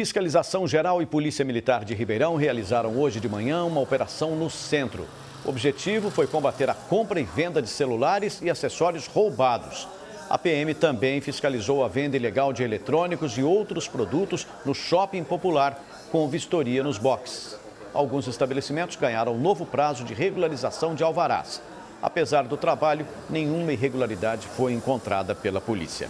Fiscalização Geral e Polícia Militar de Ribeirão realizaram hoje de manhã uma operação no centro. O objetivo foi combater a compra e venda de celulares e acessórios roubados. A PM também fiscalizou a venda ilegal de eletrônicos e outros produtos no shopping popular, com vistoria nos boxes. Alguns estabelecimentos ganharam novo prazo de regularização de alvarás. Apesar do trabalho, nenhuma irregularidade foi encontrada pela polícia.